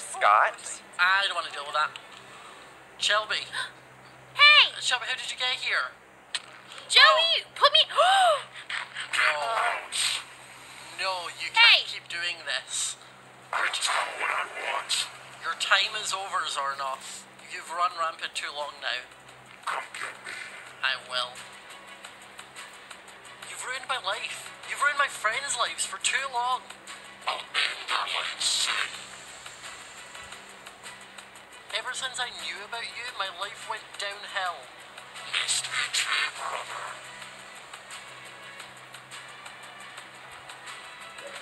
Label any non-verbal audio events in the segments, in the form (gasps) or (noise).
Scott. I don't want to deal with that. Shelby. (gasps) Hey, uh, Shelby, how did you get here? Joey, put me. (gasps) No. No, you can't keep doing this. That's not what I want. Your time is over, Xornoth. You've run rampant too long now. Come get me. I will. You've ruined my life. You've ruined my friends' lives for too long. I'll end their light soon. Ever since I knew about you, my life went downhill.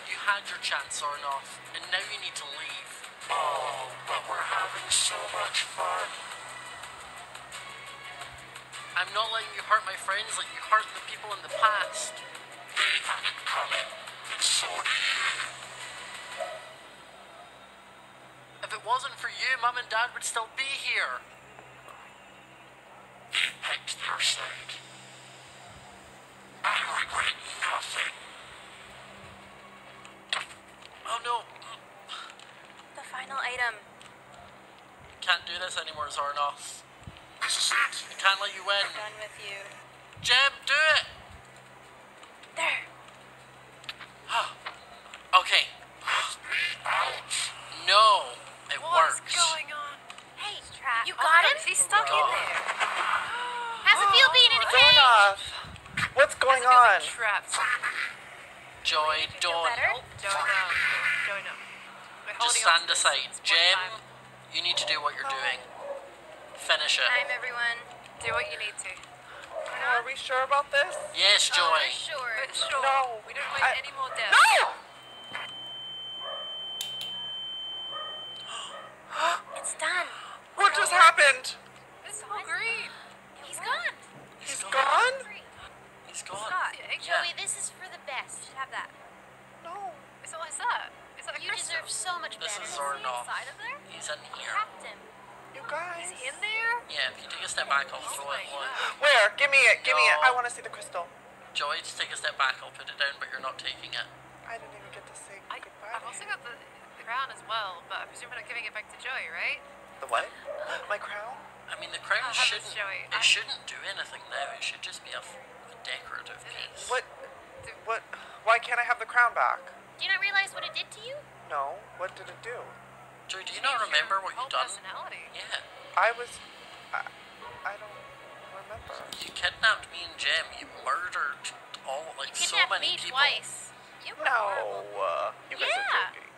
You had your chance, Xornoth, and now you need to leave. Oh, but we're having so much fun. I'm not letting you hurt my friends like you hurt the people in the past. They have so do you. If it wasn't for you, Mum and Dad would still be here. They picked their side. I regret nothing. Oh no, The final item. can't do this anymore, Xornoth. This is it. I can't let you win. Done with you. Gem, do it! There. Okay. Let me out. No, it What's works. going on? Hey, Trap. You got him? He's stuck in Oh. there. How's it feel (gasps) being in a cage? Xornoth, what's going Feels on? like trapped. Joy, Feel don't. Don't know. Don't know. We're Just stand aside. It's one Gem, you need to do what you're doing. Finish it. Time, everyone. Do what you need to. Are we sure about this? Yes, Oh, Joy. we're sure. But sure. No, We don't want I- any more deaths. No! It's done. What just happened? It's all green. He's gone. He's gone? He's gone. Scott, Joey, this is for the best. You should have that. No. Is that what is that? Is that a You crystal? deserve so much This better. is Xornoth. Inside of there? He's in here. Trapped him. You guys. Is he in there? Yeah, if you take a step back, I'll throw it. One. God. Where? Give me it. Give me it. I want to see the crystal. Joey, just take a step back. I'll put it down, but you're not taking it. I didn't even get to say I, goodbye. I've also got the, the crown as well, but I presume we're not giving it back to Joey, right? the what? (gasps) My crown? I mean, the crown I'll have it shouldn't. It I- shouldn't do anything now. It should just be a, a decorative piece. What? What? Why can't I have the crown back? Do you not realize what it did to you? No. What did it do? Joy, do you not remember what you've done? personality. Yeah. I was. I, I don't remember. You kidnapped me and Gem. You murdered all like You so many me people. twice. You were No. horrible. Uh, you guys Yeah. are joking.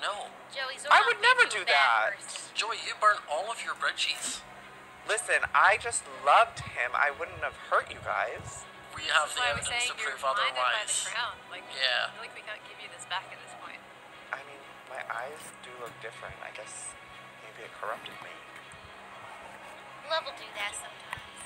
No, Joey, I would never do that. person. Joy, you burnt all of your bridges. Listen, I just loved him. I wouldn't have hurt you guys. We have That's the why I was evidence saying to you're prove blinded by the otherwise. crown. Like, Yeah. I feel like we can't give you this back at this point. I mean, my eyes do look different. I guess maybe it corrupted me. Love will do that sometimes.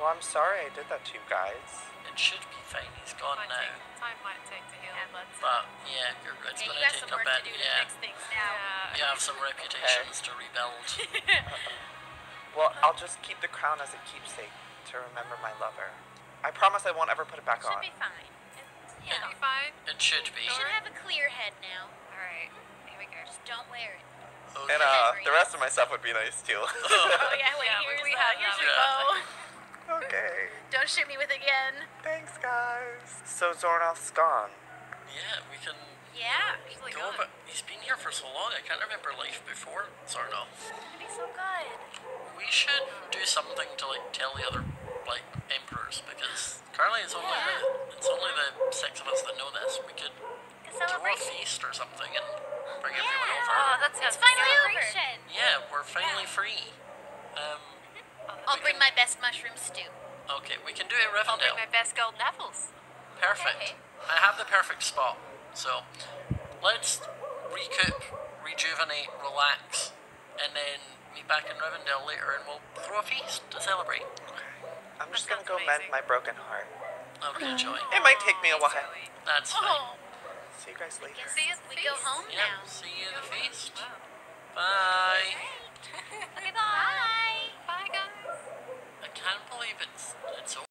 Well, I'm sorry I did that to you guys. It should be fine. He's gone Might now. take, time might take to heal, Yeah. but But yeah, you're, it's Yeah, you gonna got take a bit. to do to yeah, fix things now. yeah. you have some reputations to rebuild. (laughs) (laughs) Well, I'll just keep the crown as a keepsake to remember my lover. I promise I won't ever put it back on. It Should on. be fine. It's, you Should be fine. It should be. you should have a clear head now. All right. Here we go. Just don't wear it. Okay. And uh, the rest of my stuff would be nice too. (laughs) Oh yeah, wait, Yeah, we- here's, we uh, have here's your Yeah. bow. (laughs) okay. Don't shoot me with it again. Thanks, guys. So Xornoth's gone. yeah, we can Yeah. Usually go. gone. But he's been here for so long. I can't remember life before Xornoth. It'd be so good. We should do something to like tell the other like emperors because currently it's only the it's only the six of us that know this. We could A throw a celebration. feast or something and bring Yeah. everyone over. Oh, that's It's finally over. Yeah, we're finally free. Um, I'll bring can- my best mushroom stew. okay, we can do it at I'll bring my best golden apples. Perfect. Okay. I have the perfect spot. So let's recoup, rejuvenate, relax, and then meet back in Rivendell later and we'll throw a feast to celebrate. I'm just That gonna go sounds mend my broken heart. Okay, Joey. It might take me a while. That's fine. See you guys later. See you at we go home Yeah, now. see you at the feast. Wow. Bye.